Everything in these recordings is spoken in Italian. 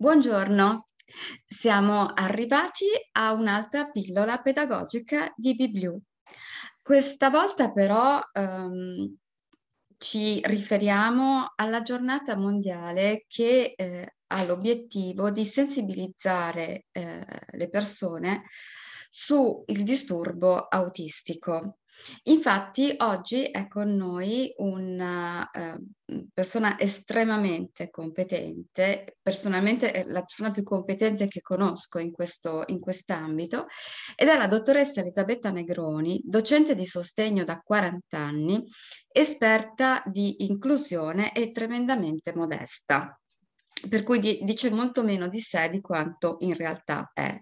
Buongiorno, siamo arrivati a un'altra pillola pedagogica di Bibliu. Questa volta però um, ci riferiamo alla giornata mondiale che eh, ha l'obiettivo di sensibilizzare eh, le persone sul disturbo autistico. Infatti oggi è con noi una uh, persona estremamente competente, personalmente è la persona più competente che conosco in, questo, in quest'ambito, ed è la dottoressa Elisabetta Negroni, docente di sostegno da 40 anni, esperta di inclusione e tremendamente modesta, per cui di, dice molto meno di sé di quanto in realtà è.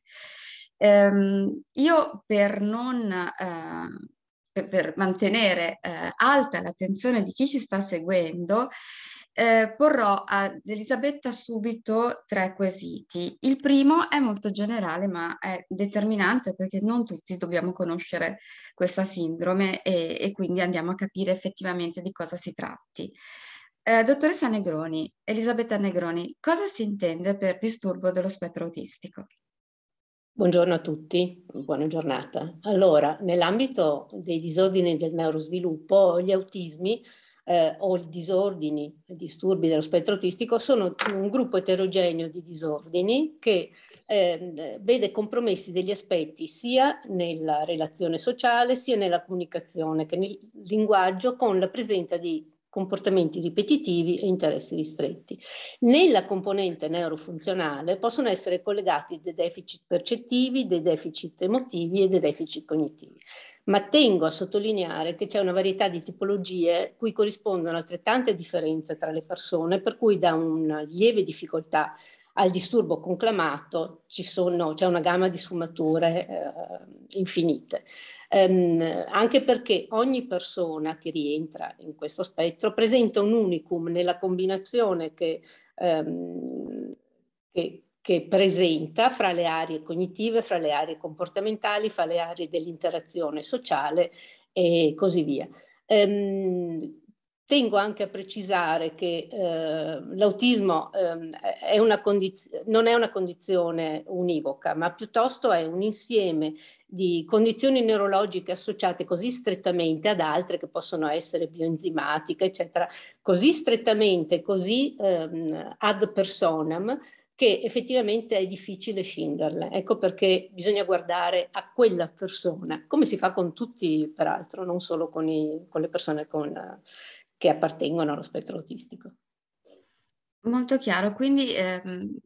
Um, io per non... Uh, per mantenere eh, alta l'attenzione di chi ci sta seguendo, eh, porrò ad Elisabetta subito tre quesiti. Il primo è molto generale ma è determinante perché non tutti dobbiamo conoscere questa sindrome e, e quindi andiamo a capire effettivamente di cosa si tratti. Eh, dottoressa Negroni, Elisabetta Negroni, cosa si intende per disturbo dello spettro autistico? Buongiorno a tutti, buona giornata. Allora, nell'ambito dei disordini del neurosviluppo, gli autismi eh, o i disordini, i disturbi dello spettro autistico sono un gruppo eterogeneo di disordini che eh, vede compromessi degli aspetti sia nella relazione sociale sia nella comunicazione che nel linguaggio con la presenza di comportamenti ripetitivi e interessi ristretti. Nella componente neurofunzionale possono essere collegati dei deficit percettivi, dei deficit emotivi e dei deficit cognitivi. Ma tengo a sottolineare che c'è una varietà di tipologie cui corrispondono altrettante differenze tra le persone, per cui da una lieve difficoltà al disturbo conclamato c'è una gamma di sfumature eh, infinite ehm, anche perché ogni persona che rientra in questo spettro presenta un unicum nella combinazione che, ehm, che, che presenta fra le aree cognitive, fra le aree comportamentali, fra le aree dell'interazione sociale e così via. Um, Tengo anche a precisare che eh, l'autismo eh, è non è una condizione univoca, ma piuttosto è un insieme di condizioni neurologiche associate così strettamente ad altre che possono essere bioenzimatiche, eccetera, così strettamente, così ehm, ad personam, che effettivamente è difficile scinderle. Ecco perché bisogna guardare a quella persona, come si fa con tutti, peraltro, non solo con, i, con le persone con che appartengono allo spettro autistico. Molto chiaro, quindi ehm,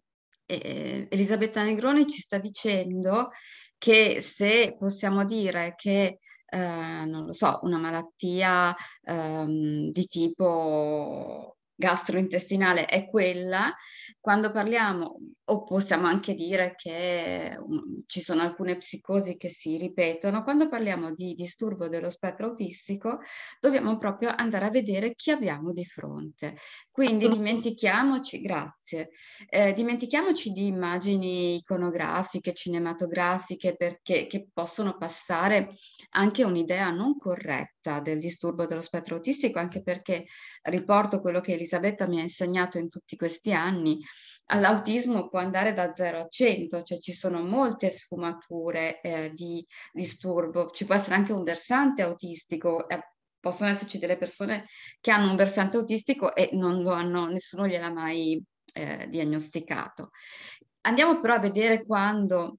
eh, Elisabetta Negroni ci sta dicendo che se possiamo dire che eh, non lo so, una malattia ehm, di tipo gastrointestinale è quella, quando parliamo, o possiamo anche dire che um, ci sono alcune psicosi che si ripetono, quando parliamo di disturbo dello spettro autistico dobbiamo proprio andare a vedere chi abbiamo di fronte. Quindi dimentichiamoci, grazie, eh, dimentichiamoci di immagini iconografiche, cinematografiche, perché che possono passare anche un'idea non corretta del disturbo dello spettro autistico, anche perché riporto quello che Elisabetta mi ha insegnato in tutti questi anni, all'autismo può andare da 0 a 100, cioè ci sono molte sfumature eh, di disturbo, ci può essere anche un versante autistico, eh, possono esserci delle persone che hanno un versante autistico e non lo hanno, nessuno gliel'ha mai eh, diagnosticato. Andiamo però a vedere quando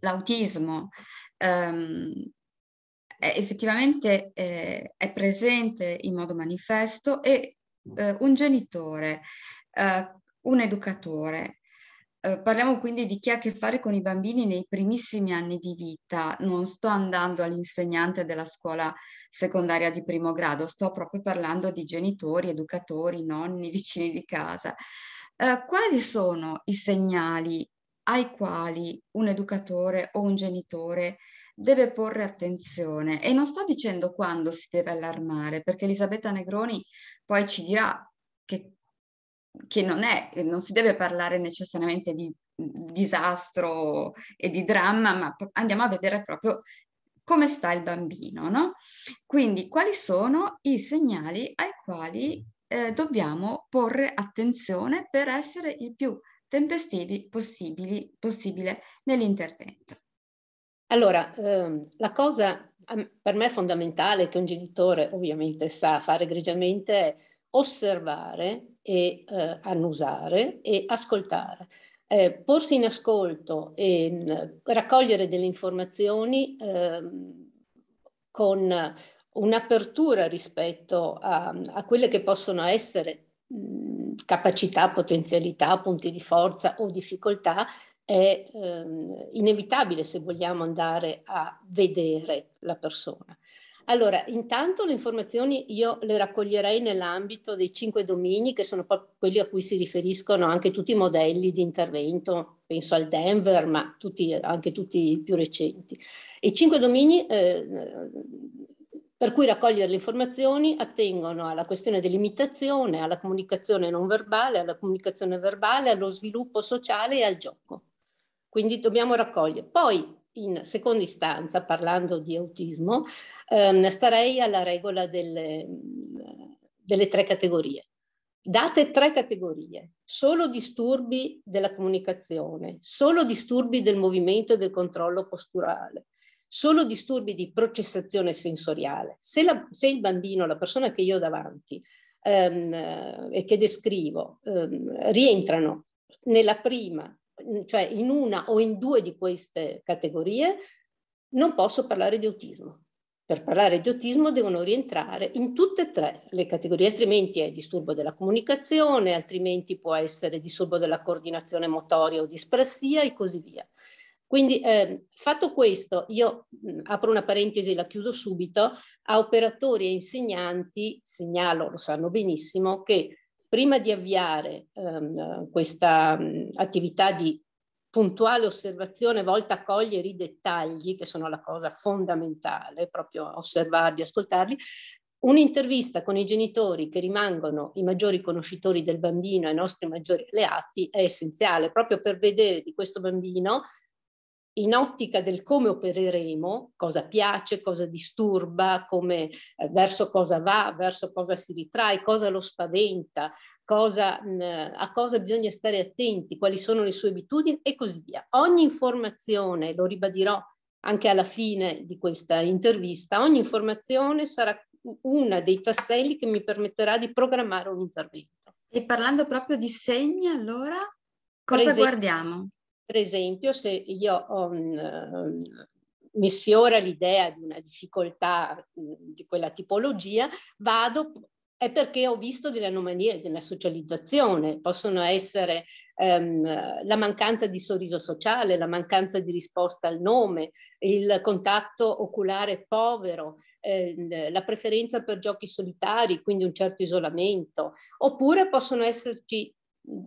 l'autismo ehm, effettivamente eh, è presente in modo manifesto e eh, un genitore, eh, un educatore. Eh, parliamo quindi di chi ha a che fare con i bambini nei primissimi anni di vita. Non sto andando all'insegnante della scuola secondaria di primo grado, sto proprio parlando di genitori, educatori, nonni, vicini di casa. Eh, quali sono i segnali ai quali un educatore o un genitore deve porre attenzione e non sto dicendo quando si deve allarmare, perché Elisabetta Negroni poi ci dirà che, che non è, non si deve parlare necessariamente di disastro e di dramma, ma andiamo a vedere proprio come sta il bambino, no? Quindi quali sono i segnali ai quali eh, dobbiamo porre attenzione per essere il più tempestivi possibili, possibile nell'intervento. Allora, ehm, la cosa per me fondamentale che un genitore ovviamente sa fare egregiamente è osservare e eh, annusare e ascoltare. Eh, porsi in ascolto e mm, raccogliere delle informazioni eh, con un'apertura rispetto a, a, quelle che possono essere mh, capacità, potenzialità, punti di forza o difficoltà è ehm, inevitabile se vogliamo andare a vedere la persona. Allora, intanto le informazioni io le raccoglierei nell'ambito dei cinque domini, che sono proprio quelli a cui si riferiscono anche tutti i modelli di intervento, penso al Denver, ma tutti, anche tutti i più recenti. I cinque domini eh, per cui raccogliere le informazioni attengono alla questione dell'imitazione, alla comunicazione non verbale, alla comunicazione verbale, allo sviluppo sociale e al gioco. Quindi dobbiamo raccogliere. Poi, in seconda istanza, parlando di autismo, ehm, starei alla regola delle, delle tre categorie. Date tre categorie, solo disturbi della comunicazione, solo disturbi del movimento e del controllo posturale, solo disturbi di processazione sensoriale. Se, la, se il bambino, la persona che io ho davanti ehm, e che descrivo, ehm, rientrano nella prima cioè in una o in due di queste categorie, non posso parlare di autismo. Per parlare di autismo devono rientrare in tutte e tre le categorie, altrimenti è disturbo della comunicazione, altrimenti può essere disturbo della coordinazione motoria o dispressia e così via. Quindi eh, fatto questo, io mh, apro una parentesi e la chiudo subito, a operatori e insegnanti segnalo, lo sanno benissimo, che prima di avviare ehm, questa mh, attività di puntuale osservazione volta a cogliere i dettagli, che sono la cosa fondamentale, proprio osservarli, ascoltarli, Un'intervista con i genitori che rimangono i maggiori conoscitori del bambino i nostri maggiori alleati è essenziale proprio per vedere di questo bambino in ottica del come opereremo, cosa piace, cosa disturba, come, eh, verso cosa va, verso cosa si ritrae, cosa lo spaventa, cosa, mh, a cosa bisogna stare attenti, quali sono le sue abitudini e così via. Ogni informazione, lo ribadirò anche alla fine di questa intervista, ogni informazione sarà una dei tasselli che mi permetterà di programmare un intervento. E parlando proprio di segni, allora, cosa esempio, guardiamo? Per esempio, se io um, mi sfiora l'idea di una difficoltà di quella tipologia, vado è perché ho visto delle anomalie della socializzazione, possono essere um, la mancanza di sorriso sociale, la mancanza di risposta al nome, il contatto oculare povero, eh, la preferenza per giochi solitari, quindi un certo isolamento, oppure possono esserci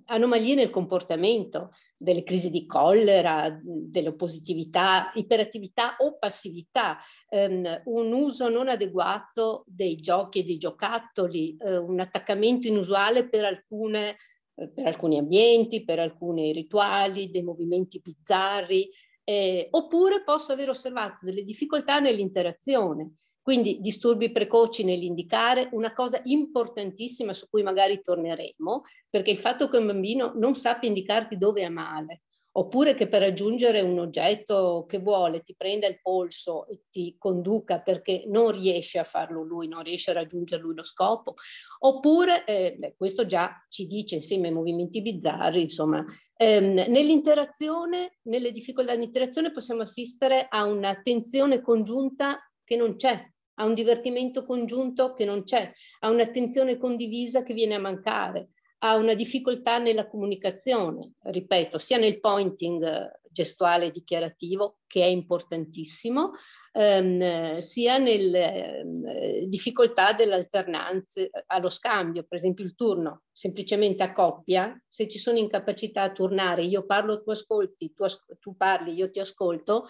anomalie nel comportamento, delle crisi di collera, dell'oppositività, iperattività o passività, ehm, un uso non adeguato dei giochi e dei giocattoli, eh, un attaccamento inusuale per, alcune, eh, per alcuni ambienti, per alcuni rituali, dei movimenti bizzarri, eh, oppure posso aver osservato delle difficoltà nell'interazione, quindi disturbi precoci nell'indicare, una cosa importantissima su cui magari torneremo, perché il fatto che un bambino non sappia indicarti dove è male, oppure che per raggiungere un oggetto che vuole ti prenda il polso e ti conduca perché non riesce a farlo lui, non riesce a raggiungere lui lo scopo, oppure, eh, questo già ci dice insieme ai movimenti bizzarri, insomma, ehm, nell'interazione, nelle difficoltà di interazione possiamo assistere a una tensione congiunta che non c'è, a un divertimento congiunto che non c'è, a un'attenzione condivisa che viene a mancare, a una difficoltà nella comunicazione, ripeto, sia nel pointing gestuale dichiarativo, che è importantissimo, ehm, sia nelle eh, difficoltà dell'alternanza allo scambio, per esempio il turno, semplicemente a coppia, se ci sono incapacità a turnare, io parlo, tu ascolti, tu, as- tu parli, io ti ascolto,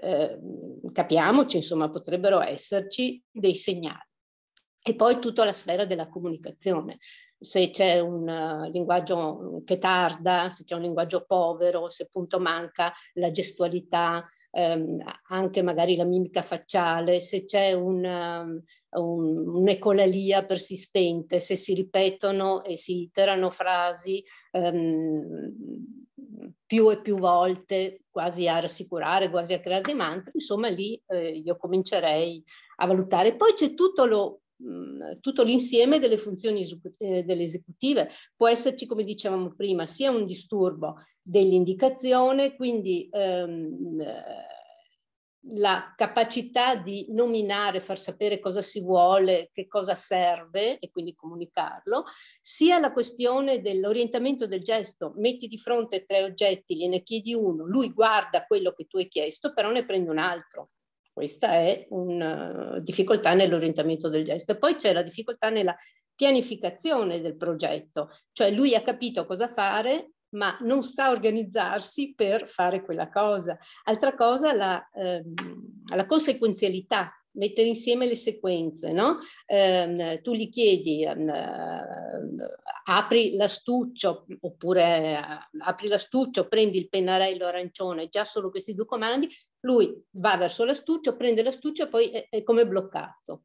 eh, capiamoci, insomma, potrebbero esserci dei segnali. E poi tutta la sfera della comunicazione. Se c'è un uh, linguaggio che tarda, se c'è un linguaggio povero, se appunto manca la gestualità, ehm, anche magari la mimica facciale, se c'è un, un'ecolalia persistente, se si ripetono e si iterano frasi ehm, più e più volte, quasi a rassicurare, quasi a creare dei mantra, insomma lì eh, io comincerei a valutare. Poi c'è tutto lo tutto l'insieme delle funzioni eh, delle esecutive. Può esserci, come dicevamo prima, sia un disturbo dell'indicazione, quindi ehm, la capacità di nominare, far sapere cosa si vuole, che cosa serve e quindi comunicarlo, sia la questione dell'orientamento del gesto. Metti di fronte tre oggetti, gliene chiedi uno, lui guarda quello che tu hai chiesto, però ne prende un altro. Questa è una difficoltà nell'orientamento del gesto. E poi c'è la difficoltà nella pianificazione del progetto, cioè lui ha capito cosa fare, ma non sa organizzarsi per fare quella cosa. Altra cosa, la, ehm, la conseguenzialità, mettere insieme le sequenze, no? Eh, tu gli chiedi, eh, apri l'astuccio, oppure eh, apri l'astuccio, prendi il pennarello arancione, già solo questi due comandi, lui va verso l'astuccio, prende l'astuccio e poi è, è come bloccato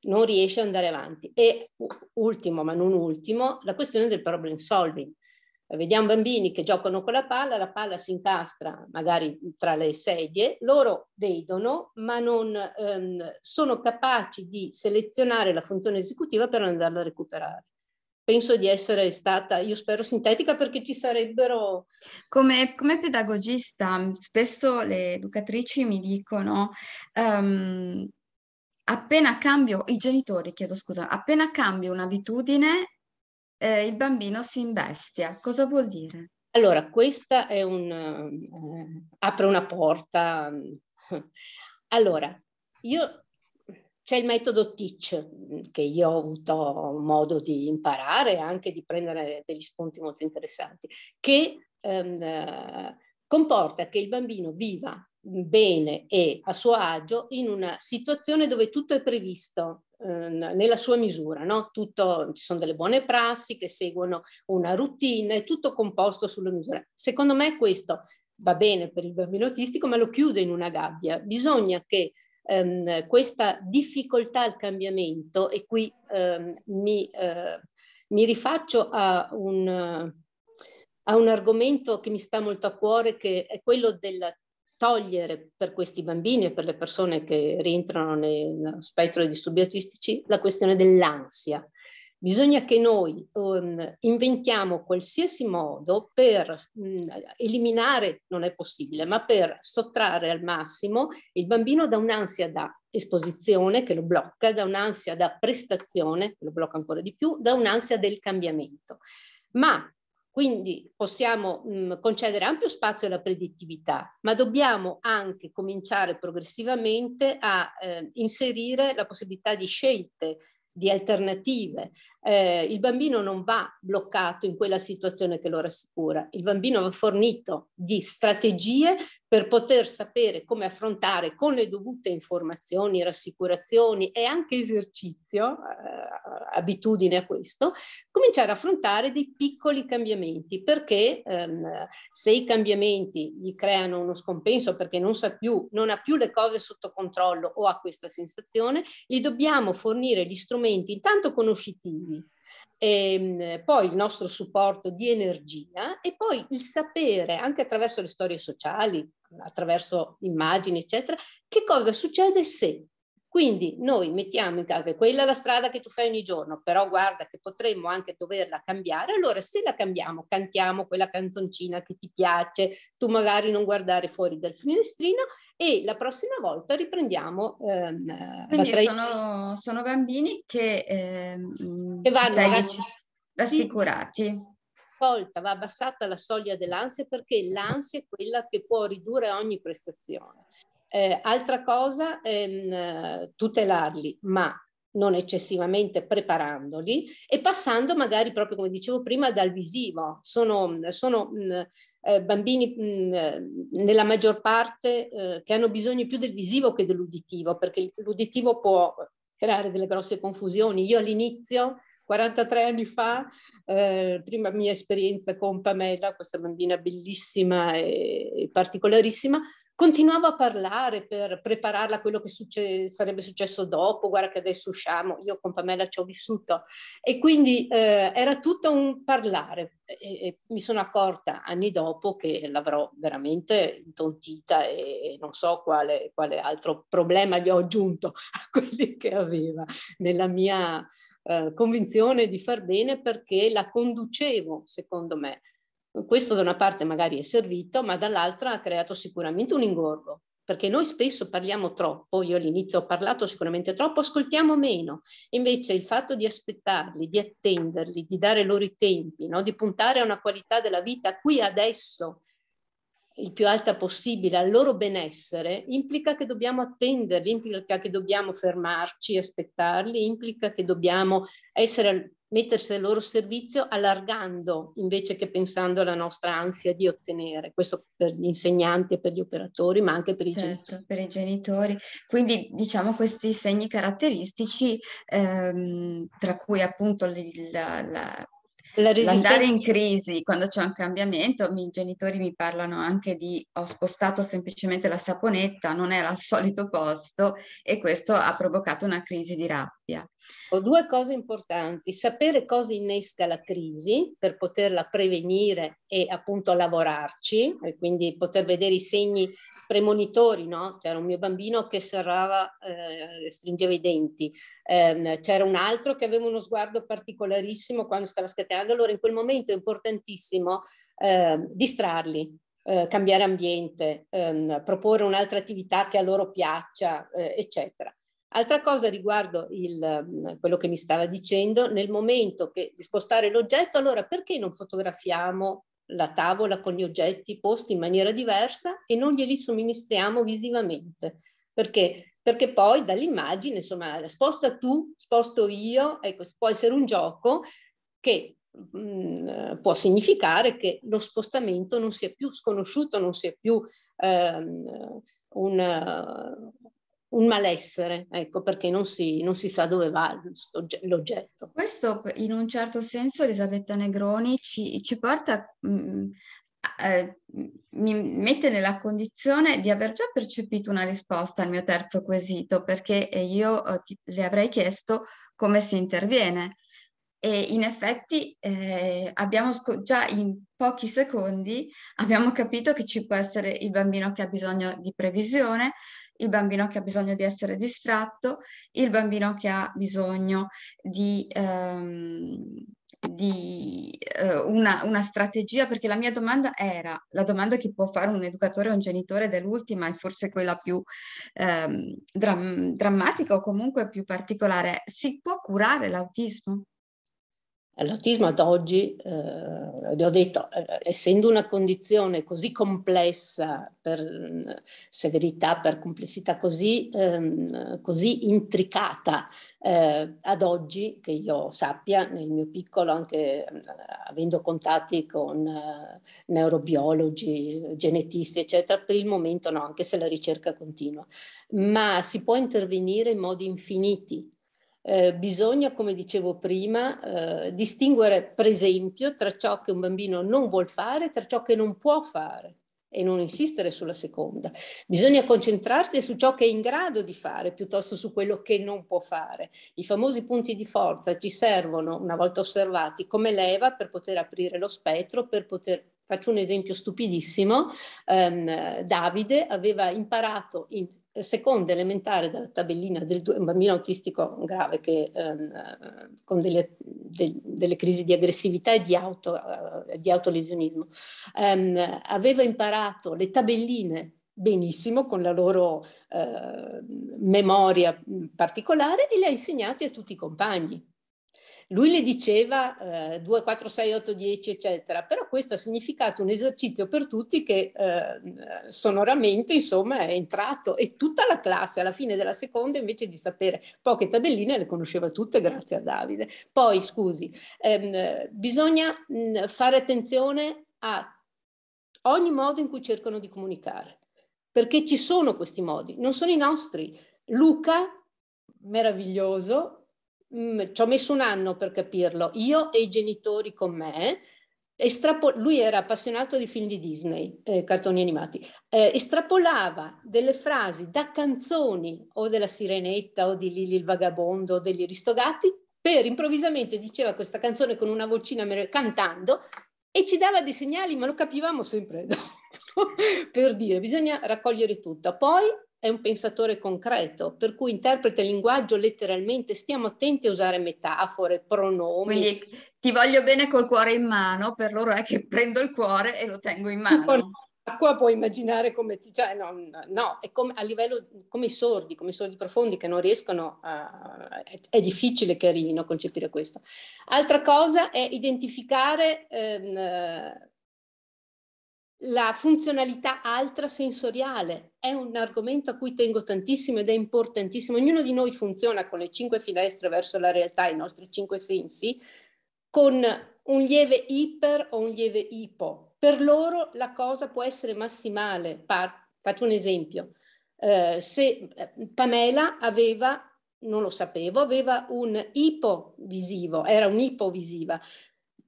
non riesce ad andare avanti. E ultimo, ma non ultimo, la questione del problem solving. Vediamo bambini che giocano con la palla, la palla si incastra magari tra le sedie, loro vedono ma non ehm, sono capaci di selezionare la funzione esecutiva per andarla a recuperare. Penso di essere stata, io spero sintetica perché ci sarebbero... Come, come pedagogista spesso le educatrici mi dicono um, appena cambio, i genitori chiedo scusa, appena cambio un'abitudine eh, il bambino si imbestia. Cosa vuol dire? Allora, questa è un... Eh, apre una porta. Allora, io... C'è il metodo Teach che io ho avuto modo di imparare, anche di prendere degli spunti molto interessanti, che ehm, comporta che il bambino viva bene e a suo agio in una situazione dove tutto è previsto nella sua misura, no? tutto, ci sono delle buone prassi che seguono una routine, è tutto composto sulla misura. Secondo me questo va bene per il bambino autistico, ma lo chiude in una gabbia. Bisogna che ehm, questa difficoltà al cambiamento, e qui ehm, mi, eh, mi, rifaccio a un, a un argomento che mi sta molto a cuore, che è quello della togliere per questi bambini e per le persone che rientrano nello spettro dei disturbi autistici la questione dell'ansia. Bisogna che noi um, inventiamo qualsiasi modo per um, eliminare, non è possibile, ma per sottrarre al massimo il bambino da un'ansia da esposizione che lo blocca, da un'ansia da prestazione che lo blocca ancora di più, da un'ansia del cambiamento. Ma quindi possiamo mh, concedere ampio spazio alla predittività, ma dobbiamo anche cominciare progressivamente a eh, inserire la possibilità di scelte di alternative. Eh, il bambino non va bloccato in quella situazione che lo rassicura, il bambino va fornito di strategie per poter sapere come affrontare con le dovute informazioni, rassicurazioni e anche esercizio, eh, abitudine a questo, cominciare a affrontare dei piccoli cambiamenti, perché ehm, se i cambiamenti gli creano uno scompenso perché non sa più, non ha più le cose sotto controllo o ha questa sensazione, gli dobbiamo fornire gli strumenti intanto conoscitivi, ehm, poi il nostro supporto di energia e poi il sapere anche attraverso le storie sociali, attraverso immagini, eccetera, che cosa succede se. Quindi noi mettiamo in caso quella è la strada che tu fai ogni giorno, però guarda che potremmo anche doverla cambiare, allora se la cambiamo, cantiamo quella canzoncina che ti piace, tu magari non guardare fuori dal finestrino e la prossima volta riprendiamo. Ehm, Quindi tra... sono, sono, bambini che, ehm, che vanno rassicurati tolta, va abbassata la soglia dell'ansia perché l'ansia è quella che può ridurre ogni prestazione. Eh, altra cosa, ehm, tutelarli, ma non eccessivamente preparandoli e passando magari proprio come dicevo prima dal visivo. Sono, sono mh, eh, bambini mh, nella maggior parte eh, che hanno bisogno più del visivo che dell'uditivo perché l'uditivo può creare delle grosse confusioni. Io all'inizio 43 anni fa, eh, prima mia esperienza con Pamela, questa bambina bellissima e, e particolarissima, continuavo a parlare per prepararla a quello che succe- sarebbe successo dopo, guarda che adesso usciamo, io con Pamela ci ho vissuto e quindi eh, era tutto un parlare e, e mi sono accorta anni dopo che l'avrò veramente intontita e, non so quale, quale, altro problema gli ho aggiunto a quelli che aveva nella mia eh, convinzione di far bene perché la conducevo, secondo me, questo da una parte magari è servito, ma dall'altra ha creato sicuramente un ingorgo, perché noi spesso parliamo troppo, io all'inizio ho parlato sicuramente troppo, ascoltiamo meno. Invece il fatto di aspettarli, di attenderli, di dare loro i tempi, no? di puntare a una qualità della vita qui adesso, il più alta possibile al loro benessere, implica che dobbiamo attenderli, implica che dobbiamo fermarci, aspettarli, implica che dobbiamo essere mettersi al loro servizio allargando invece che pensando alla nostra ansia di ottenere, questo per gli insegnanti e per gli operatori, ma anche per i certo, genitori. Per i genitori. Quindi diciamo questi segni caratteristici, ehm, tra cui appunto il, la, la L'andare in crisi quando c'è un cambiamento, i genitori mi parlano anche di ho spostato semplicemente la saponetta, non era al solito posto e questo ha provocato una crisi di rabbia. Ho due cose importanti, sapere cosa innesca la crisi per poterla prevenire e appunto lavorarci e quindi poter vedere i segni premonitori, no? C'era un mio bambino che serrava, eh, stringeva i denti, eh, c'era un altro che aveva uno sguardo particolarissimo quando stava scatenando, allora in quel momento è importantissimo eh, distrarli, cambiare ambiente, ehm, proporre un'altra attività che a loro piaccia, eh, eccetera. Altra cosa riguardo il, quello che mi stava dicendo, nel momento che, di spostare l'oggetto, allora perché non fotografiamo la tavola con gli oggetti posti in maniera diversa e non glieli somministriamo visivamente. Perché? Perché poi dall'immagine, insomma, sposta tu, sposto io, ecco, può essere un gioco che mh, mm, può significare che lo spostamento non sia più sconosciuto, non sia più ehm, un, un malessere, ecco, perché non si, non si sa dove va l'oggetto. Questo in un certo senso Elisabetta Negroni ci, ci porta, mh, mm, eh, mi mette nella condizione di aver già percepito una risposta al mio terzo quesito, perché io eh, ti, le avrei chiesto come si interviene. E in effetti eh, abbiamo sc- già in pochi secondi abbiamo capito che ci può essere il bambino che ha bisogno di previsione, il bambino che ha bisogno di essere distratto, il bambino che ha bisogno di, ehm, di eh, una, una, strategia, perché la mia domanda era, la domanda che può fare un educatore o un genitore ed è l'ultima e forse quella più ehm, dram- drammatica o comunque più particolare, si può curare l'autismo? L'autismo ad oggi, eh, ho detto, eh, essendo una condizione così complessa per mm, severità, per complessità così, ehm, così intricata, eh, ad oggi, che io sappia, nel mio piccolo, anche eh, avendo contatti con eh, neurobiologi, genetisti, eccetera, per il momento no, anche se la ricerca continua. Ma si può intervenire in modi infiniti eh, bisogna, come dicevo prima, eh, distinguere per esempio tra ciò che un bambino non vuol fare e tra ciò che non può fare e non insistere sulla seconda. Bisogna concentrarsi su ciò che è in grado di fare piuttosto su quello che non può fare. I famosi punti di forza ci servono, una volta osservati, come leva per poter aprire lo spettro, per poter Faccio un esempio stupidissimo. Um, Davide aveva imparato in seconda elementare dalla tabellina del un bambino autistico grave che, ehm, con delle, de, delle, crisi di aggressività e di, auto, eh, di autolesionismo. Ehm, aveva imparato le tabelline benissimo con la loro eh, memoria particolare e le ha insegnate a tutti i compagni. Lui le diceva eh, 2, 4, 6, 8, 10, eccetera, però questo ha significato un esercizio per tutti che eh, sonoramente, insomma, è entrato e tutta la classe alla fine della seconda, invece di sapere poche tabelline, le conosceva tutte grazie a Davide. Poi, scusi, ehm, bisogna mh, fare attenzione a ogni modo in cui cercano di comunicare, perché ci sono questi modi, non sono i nostri. Luca, meraviglioso, mh, mm, ci ho messo un anno per capirlo, io e i genitori con me, estrapo- lui era appassionato di film di Disney, eh, cartoni animati, eh, estrapolava delle frasi da canzoni o della Sirenetta o di Lili il Vagabondo o degli Aristogatti per improvvisamente diceva questa canzone con una vocina cantando e ci dava dei segnali, ma lo capivamo sempre dopo, per dire, bisogna raccogliere tutto. Poi è un pensatore concreto, per cui interpreta il linguaggio letteralmente, stiamo attenti a usare metafore, pronomi. Quindi ti voglio bene col cuore in mano, per loro è che prendo il cuore e lo tengo in mano. Qua puoi immaginare come ti, cioè, no, no, è come a livello come i sordi, come i sordi profondi che non riescono a, è, è difficile che arrivino a concepire questo. Altra cosa è identificare ehm, la funzionalità altra sensoriale è un argomento a cui tengo tantissimo ed è importantissimo. Ognuno di noi funziona con le cinque finestre verso la realtà, i nostri cinque sensi, con un lieve iper o un lieve ipo. Per loro la cosa può essere massimale. faccio un esempio. Eh, se eh, Pamela aveva non lo sapevo, aveva un ipovisivo, era un'ipovisiva.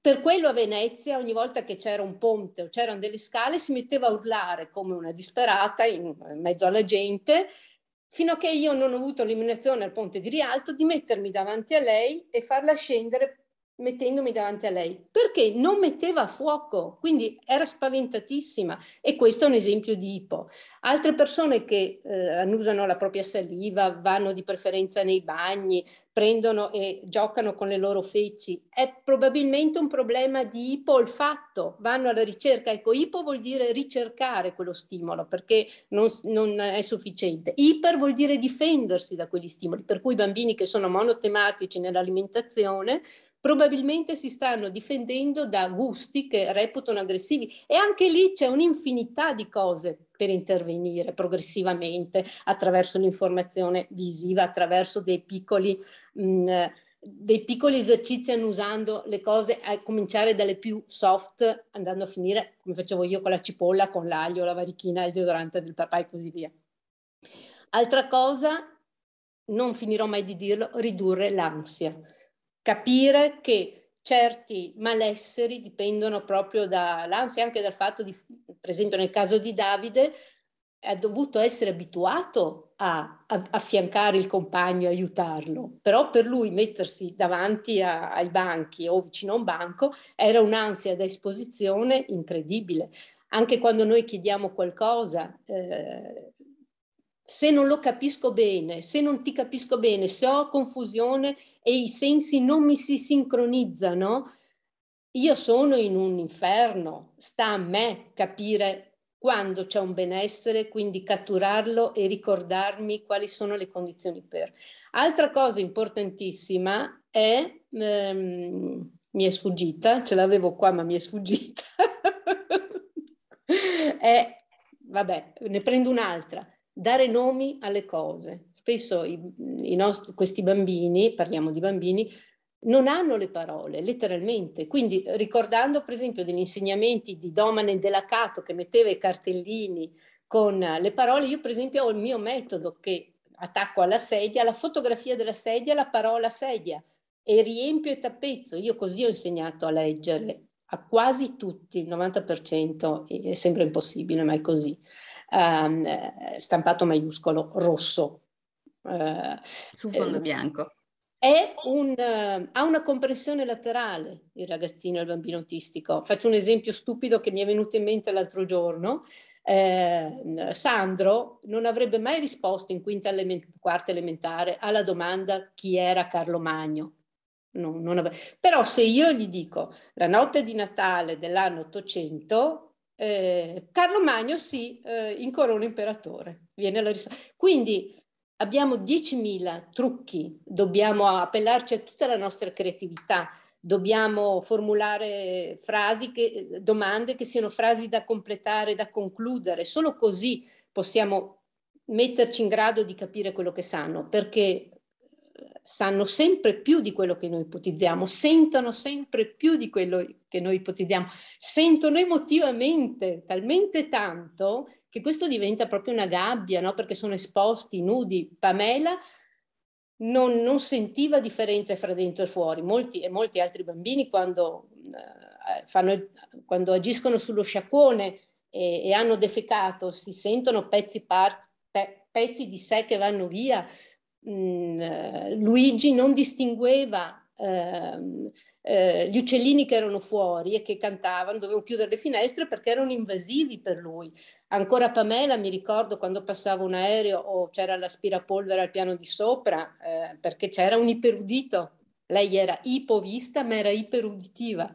Per quello a Venezia, ogni volta che c'era un ponte o c'erano delle scale, si metteva a urlare come una disperata in mezzo alla gente, fino a che io non ho avuto l'eliminazione al ponte di Rialto di mettermi davanti a lei e farla scendere mettendomi davanti a lei, perché non metteva fuoco, quindi era spaventatissima e questo è un esempio di ipo. Altre persone che eh, annusano la propria saliva, vanno di preferenza nei bagni, prendono e giocano con le loro feci, è probabilmente un problema di ipo olfatto, vanno alla ricerca. Ecco, ipo vuol dire ricercare quello stimolo perché non, non è sufficiente. Iper vuol dire difendersi da quegli stimoli, per cui i bambini che sono monotematici nell'alimentazione probabilmente si stanno difendendo da gusti che reputano aggressivi e anche lì c'è un'infinità di cose per intervenire progressivamente attraverso l'informazione visiva, attraverso dei piccoli, mh, mm, dei piccoli esercizi annusando le cose, a cominciare dalle più soft, andando a finire come facevo io con la cipolla, con l'aglio, la varichina, il deodorante del papà e così via. Altra cosa, non finirò mai di dirlo, ridurre l'ansia capire che certi malesseri dipendono proprio dall'ansia, anche dal fatto di, per esempio nel caso di Davide, è dovuto essere abituato a, a affiancare il compagno, aiutarlo, però per lui mettersi davanti a, ai banchi o vicino a un banco era un'ansia da esposizione incredibile. Anche quando noi chiediamo qualcosa, eh, se non lo capisco bene, se non ti capisco bene, se ho confusione e i sensi non mi si sincronizzano, io sono in un inferno. Sta a me capire quando c'è un benessere, quindi catturarlo e ricordarmi quali sono le condizioni per. Altra cosa importantissima è, ehm, mi è sfuggita, ce l'avevo qua ma mi è sfuggita, è, vabbè, ne prendo un'altra dare nomi alle cose. Spesso i, i nostri, questi bambini, parliamo di bambini, non hanno le parole, letteralmente. Quindi ricordando per esempio degli insegnamenti di Domane Delacato che metteva i cartellini con le parole, io per esempio ho il mio metodo che attacco alla sedia, la fotografia della sedia, la parola sedia e riempio e tappezzo. Io così ho insegnato a leggere a quasi tutti, il 90%, è sempre impossibile, ma è così um, stampato maiuscolo rosso. Uh, Su fondo eh, bianco. Un, uh, ha una comprensione laterale il ragazzino, il bambino autistico. Faccio un esempio stupido che mi è venuto in mente l'altro giorno. Eh, Sandro non avrebbe mai risposto in quinta element- quarta elementare alla domanda chi era Carlo Magno. No, avrebbe... Però se io gli dico la notte di Natale dell'anno 800, eh, Carlo Magno si eh, incorona imperatore. Viene la risposta. Quindi abbiamo 10.000 trucchi, dobbiamo appellarci a tutta la nostra creatività, dobbiamo formulare frasi, che, domande che siano frasi da completare, da concludere. Solo così possiamo metterci in grado di capire quello che sanno, perché sanno sempre più di quello che noi ipotizziamo, sentono sempre più di quello che noi ipotizziamo, sentono emotivamente talmente tanto che questo diventa proprio una gabbia, no? perché sono esposti, nudi. Pamela non, non sentiva differenze fra dentro e fuori, molti, e molti altri bambini quando eh, fanno quando agiscono sullo sciacquone e, e hanno defecato, si sentono pezzi, par, pe, pezzi di sé che vanno via. Mm, Luigi non distingueva eh, eh, gli uccellini che erano fuori e che cantavano, dovevo chiudere le finestre perché erano invasivi per lui. Ancora Pamela, mi ricordo quando passava un aereo o c'era l'aspirapolvere al piano di sopra, eh, perché c'era un iperudito. Lei era ipovista, ma era iperuditiva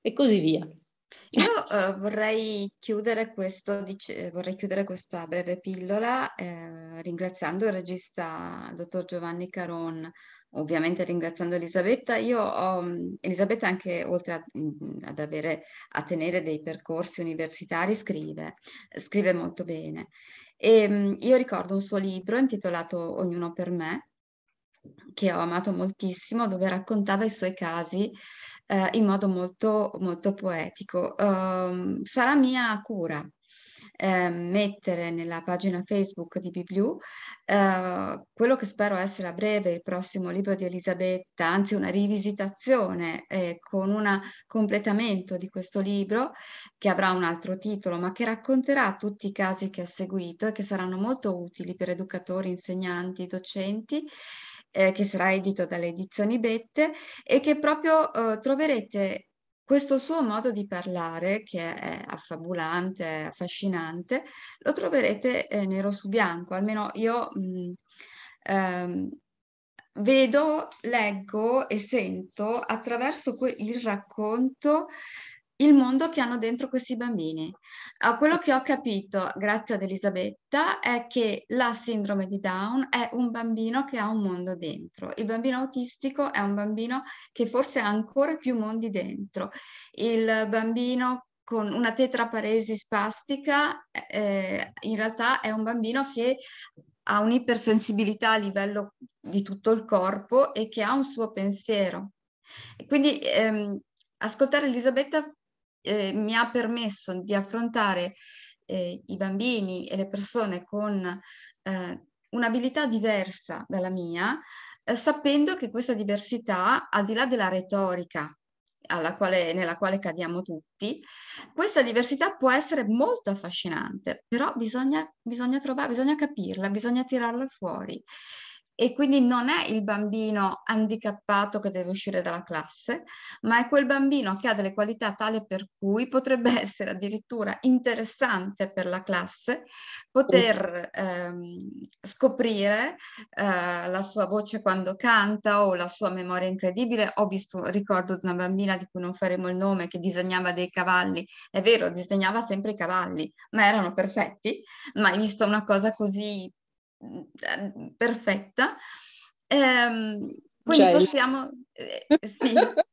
e così via. Io uh, vorrei, chiudere questo, dice, vorrei chiudere questa breve pillola eh, ringraziando il regista dottor Giovanni Caron ovviamente ringraziando Elisabetta, io ho, Elisabetta anche oltre a, ad avere a tenere dei percorsi universitari scrive, scrive molto bene. E io ricordo un suo libro intitolato Ognuno per me, che ho amato moltissimo, dove raccontava i suoi casi eh, in modo molto, molto poetico. Uh, sarà mia cura eh, mettere nella pagina Facebook di Bibliu eh, quello che spero essere a breve il prossimo libro di Elisabetta, anzi una rivisitazione eh, con un completamento di questo libro che avrà un altro titolo, ma che racconterà tutti i casi che ha seguito e che saranno molto utili per educatori, insegnanti, docenti eh, che sarà edito dalle edizioni Bette e che proprio eh, troverete questo suo modo di parlare, che è affabulante, è affascinante, lo troverete eh, nero su bianco, almeno io mh, mm, ehm, vedo, leggo e sento attraverso il racconto il mondo che hanno dentro questi bambini. Uh, quello che ho capito, grazie ad Elisabetta, è che la sindrome di Down è un bambino che ha un mondo dentro. Il bambino autistico è un bambino che forse ha ancora più mondi dentro. Il bambino con una tetraparesi spastica eh, in realtà è un bambino che ha un'ipersensibilità a livello di tutto il corpo e che ha un suo pensiero. Quindi ehm, ascoltare Elisabetta eh, mi ha permesso di affrontare eh, i bambini e le persone con eh, un'abilità diversa dalla mia, eh, sapendo che questa diversità, al di là della retorica quale, nella quale cadiamo tutti, questa diversità può essere molto affascinante, però bisogna, bisogna trovare, bisogna capirla, bisogna tirarla fuori e quindi non è il bambino handicappato che deve uscire dalla classe, ma è quel bambino che ha delle qualità tale per cui potrebbe essere addirittura interessante per la classe poter ehm, scoprire eh, la sua voce quando canta o la sua memoria incredibile. Ho visto, ricordo una bambina di cui non faremo il nome che disegnava dei cavalli, è vero, disegnava sempre i cavalli, ma erano perfetti, mai visto una cosa così perfetta. Ehm, quindi cioè, possiamo, eh, sì,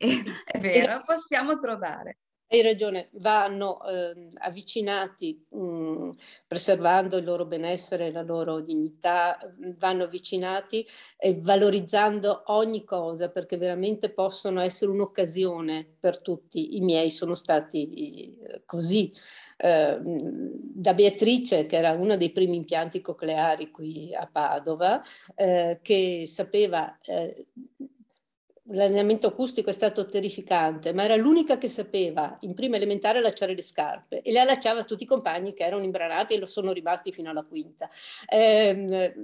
è vero, possiamo trovare. Hai ragione, vanno eh, avvicinati, mh, mhmm, preservando il loro benessere la loro dignità, vanno avvicinati e valorizzando ogni cosa perché veramente possono essere un'occasione per tutti. I miei sono stati eh, così. Eh, da Beatrice, che era uno dei primi impianti cocleari qui a Padova, eh, che sapeva eh, l'allenamento acustico è stato terrificante, ma era l'unica che sapeva in prima elementare allacciare le scarpe e le allacciava a tutti i compagni che erano imbranati e lo sono rimasti fino alla quinta. Eh,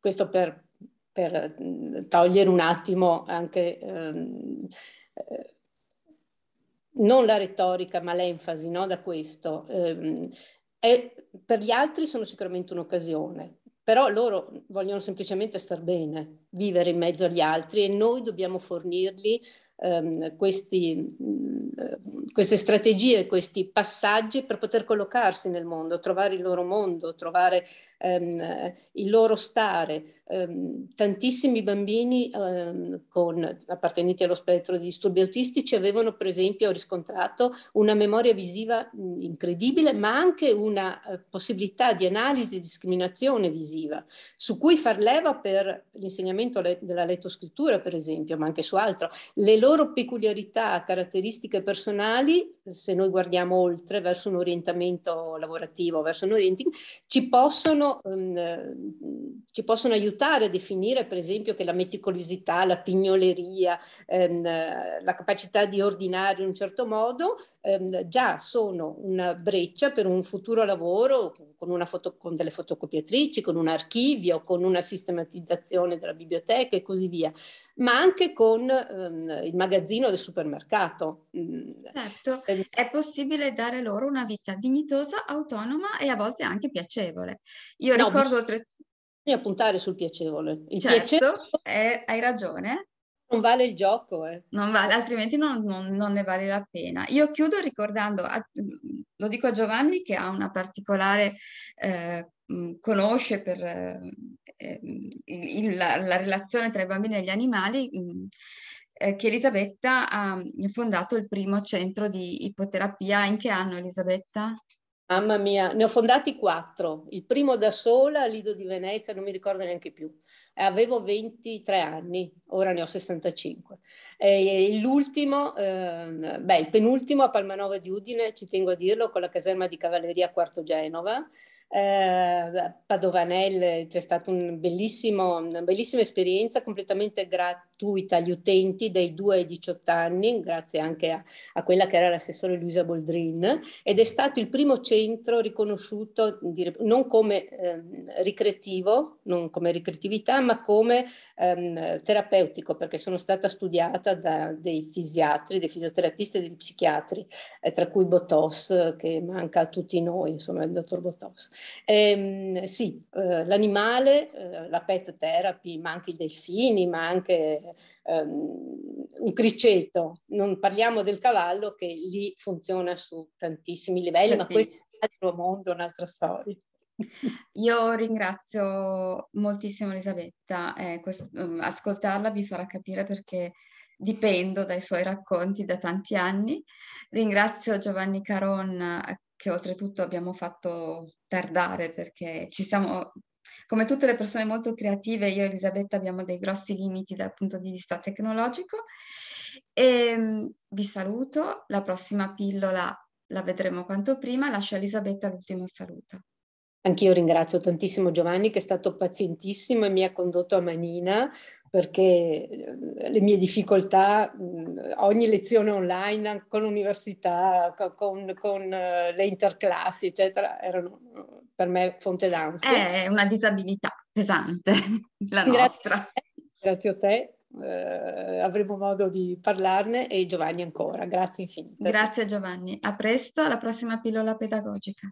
questo per, per, togliere un attimo anche ehm, eh, non la retorica, ma l'enfasi no, da questo. Eh, per gli altri sono sicuramente un'occasione, però loro vogliono semplicemente star bene, vivere in mezzo agli altri e noi dobbiamo fornirgli ehm, questi, mh, queste strategie, questi passaggi per poter collocarsi nel mondo, trovare il loro mondo, trovare ehm, il loro stare. Um, tantissimi bambini um, con, appartenenti allo spettro di disturbi autistici avevano per esempio riscontrato una memoria visiva mh, incredibile ma anche una uh, possibilità di analisi e discriminazione visiva su cui far leva per l'insegnamento le- della lettoscrittura per esempio ma anche su altro. Le loro peculiarità, caratteristiche personali se noi guardiamo oltre verso un orientamento lavorativo, verso un orienting, ci possono, um, ci possono aiutare aiutare a definire per esempio che la meticolosità, la pignoleria, ehm, la capacità di ordinare in un certo modo ehm, già sono una breccia per un futuro lavoro con, foto, con, delle fotocopiatrici, con un archivio, con una sistematizzazione della biblioteca e così via, ma anche con ehm, il magazzino del supermercato. Mm. Certo, ehm. è possibile dare loro una vita dignitosa, autonoma e a volte anche piacevole. Io no, ricordo oltre... Bisogna puntare sul piacevole. Il certo, piacevole... è, hai ragione. Non vale il gioco, eh. Non vale, altrimenti non, non, non, ne vale la pena. Io chiudo ricordando, a, lo dico a Giovanni che ha una particolare, eh, conosce per eh, il, la, la, relazione tra i bambini e gli animali, eh, che Elisabetta ha fondato il primo centro di ipoterapia. In che anno Elisabetta? Mamma mia, ne ho fondati quattro. Il primo da sola, Lido di Venezia, non mi ricordo neanche più. Avevo 23 anni, ora ne ho 65. E l'ultimo, eh, beh, il penultimo a Palmanova di Udine, ci tengo a dirlo, con la caserma di cavalleria Quarto Genova, eh, Padovanel c'è stata un una bellissima esperienza completamente gratuita agli utenti dai 2 ai 18 anni, grazie anche a, a quella che era l'assessore Luisa Boldrin, ed è stato il primo centro riconosciuto non come eh, ricreativo, non come ricreatività, ma come ehm, terapeutico, perché sono stata studiata da dei fisiatri, dei fisioterapisti e degli psichiatri, eh, tra cui Botos, che manca a tutti noi, insomma il dottor Botos. Ehm, sì, eh, l'animale, eh, la pet therapy, ma anche i delfini, ma anche ehm, un criceto. Non parliamo del cavallo che lì funziona su tantissimi livelli, ma questo è un altro mondo, un'altra storia. Io ringrazio moltissimo Elisabetta, eh, questo, um, ascoltarla vi farà capire perché dipendo dai suoi racconti da tanti anni. Ringrazio Giovanni Caron che oltretutto abbiamo fatto tardare perché ci siamo, come tutte le persone molto creative, io e Elisabetta abbiamo dei grossi limiti dal punto di vista tecnologico. E ehm, vi saluto, la prossima pillola la vedremo quanto prima, lascio a Elisabetta l'ultimo saluto. Anch'io ringrazio tantissimo Giovanni che è stato pazientissimo e mi ha condotto a manina perché eh, le mie difficoltà, ogni lezione online con l'università, con, con eh, le interclassi, eccetera, erano per me fonte d'ansia. È una disabilità pesante, la nostra. Grazie a te, eh, avremo modo di parlarne e Giovanni ancora. Grazie infinite. Grazie Giovanni, a presto, alla prossima pillola pedagogica.